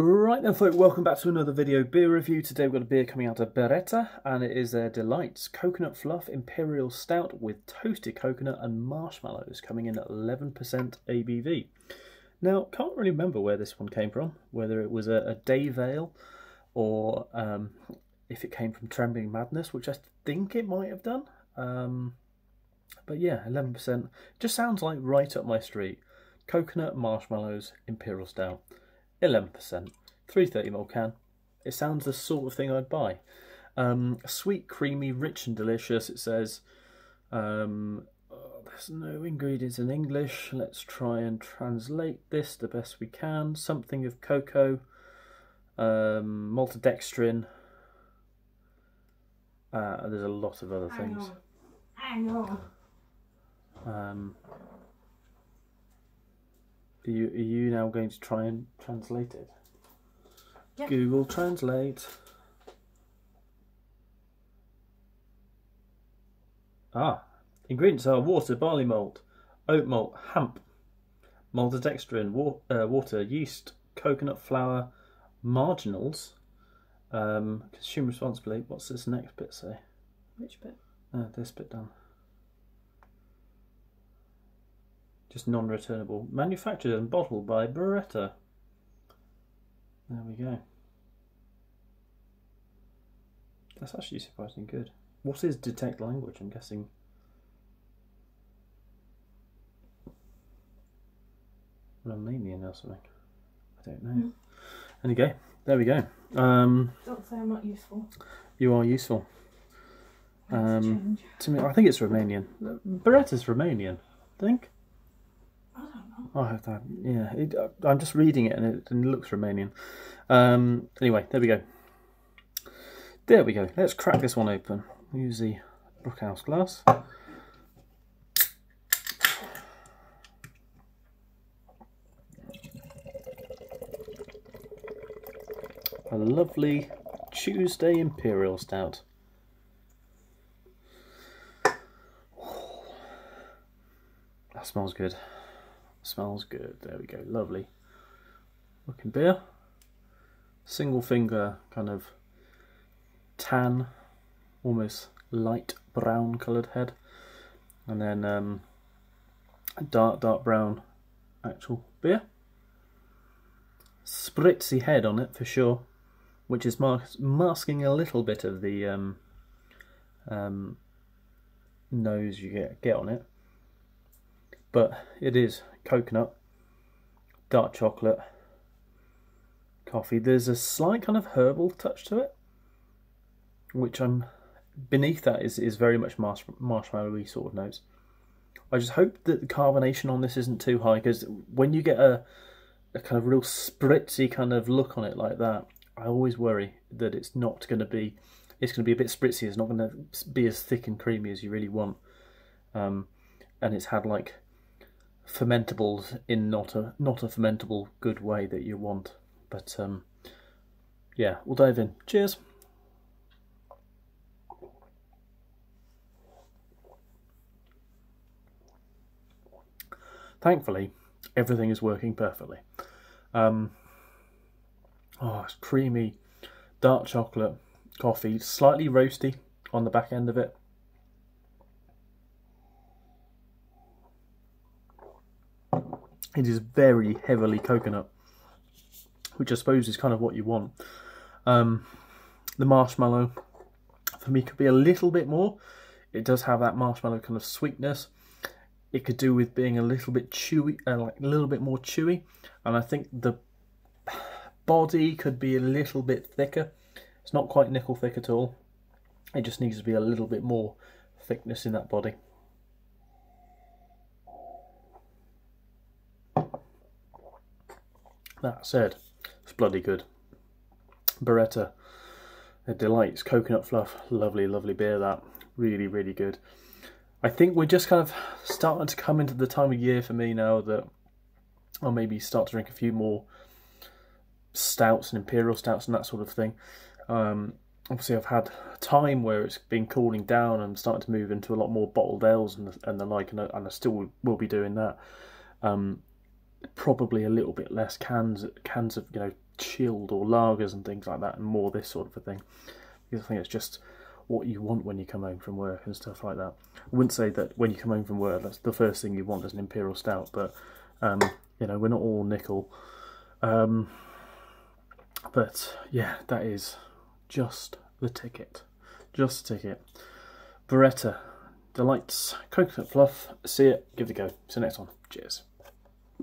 Right then folk, welcome back to another video beer review. Today we've got a beer coming out of Bereta and it is their Delights Coconut Fluff Imperial Stout with toasted coconut and marshmallows coming in at 11% ABV. Now, can't really remember where this one came from, whether it was a, a Dave Ale or um, if it came from Trembling Madness, which I think it might have done. Um, but yeah, 11%. Just sounds like right up my street. Coconut, marshmallows, Imperial Stout. 11%, 330ml can. It sounds the sort of thing I'd buy. Um, sweet, creamy, rich and delicious, it says. Um, oh, there's no ingredients in English. Let's try and translate this the best we can. Something of cocoa, um, maltodextrin. Uh, there's a lot of other things. I know. Um, are you, are you now going to try and translate it? Yeah. Google Translate. Ah, ingredients are water, barley malt, oat malt, hemp, maltodextrin, wa- uh, water, yeast, coconut flour, marginals, um, consume responsibly. What's this next bit say? Which bit? Uh, this bit down. Just non-returnable. Manufactured and bottled by Bereta. There we go. That's actually surprisingly good. What is detect language? I'm guessing. Romanian or something. I don't know. Hmm. And. There we go. Um, Don't say I'm not useful. you are useful. Um. To me, I think it's Romanian. Bereta's Romanian, I think. I. Have that. Yeah, it, I'm just reading it and it, and it looks Romanian. Um, anyway, there we go. There we go. Let's crack this one open. Use the Brookhouse glass. A lovely Tuesday Imperial Stout. That smells good. Smells good. There we go. Lovely looking beer. Single finger kind of tan, almost light brown coloured head, and then um, dark dark brown actual beer. Spritzy head on it for sure, which is mas- masking a little bit of the um, um, nose you get get on it but it is coconut, dark chocolate, coffee. There's a slight kind of herbal touch to it, which I'm beneath that is is very much marsh, marshmallowy sort of notes. I just hope that the carbonation on this isn't too high because when you get a a kind of real spritzy kind of look on it like that, I always worry that it's not going to be it's going to be a bit spritzy. It's not going to be as thick and creamy as you really want. Um, and it's had like fermentables in not a not a fermentable good way that you want. But um, yeah, we'll dive in. Cheers. Thankfully, everything is working perfectly. Um, oh, it's creamy, dark chocolate, coffee, slightly roasty on the back end of it. It is very heavily coconut, which I suppose is kind of what you want. Um, the marshmallow, for me, could be a little bit more. It does have that marshmallow kind of sweetness. It could do with being a little bit chewy, uh, like a little bit more chewy, and I think the body could be a little bit thicker. It's not quite nickel thick at all. It just needs to be a little bit more thickness in that body. That said, it's bloody good. Bereta, a delights, coconut fluff, lovely, lovely beer. That really, really good. I think we're just kind of starting to come into the time of year for me now that I'll maybe start to drink a few more stouts and imperial stouts and that sort of thing. Um, obviously, I've had time where it's been cooling down and starting to move into a lot more bottled ales and the, and the like, and I, and I still will be doing that. Um, probably a little bit less cans cans of you know chilled or lagers and things like that, and more this sort of a thing. Because I think it's just what you want when you come home from work and stuff like that. I wouldn't say that when you come home from work, that's the first thing you want is an imperial stout, but um, you know we're not all nickel. Um, but yeah, that is just the ticket, just the ticket. Bereta, delights, coconut fluff. See it, give it a go. See you next one. Cheers.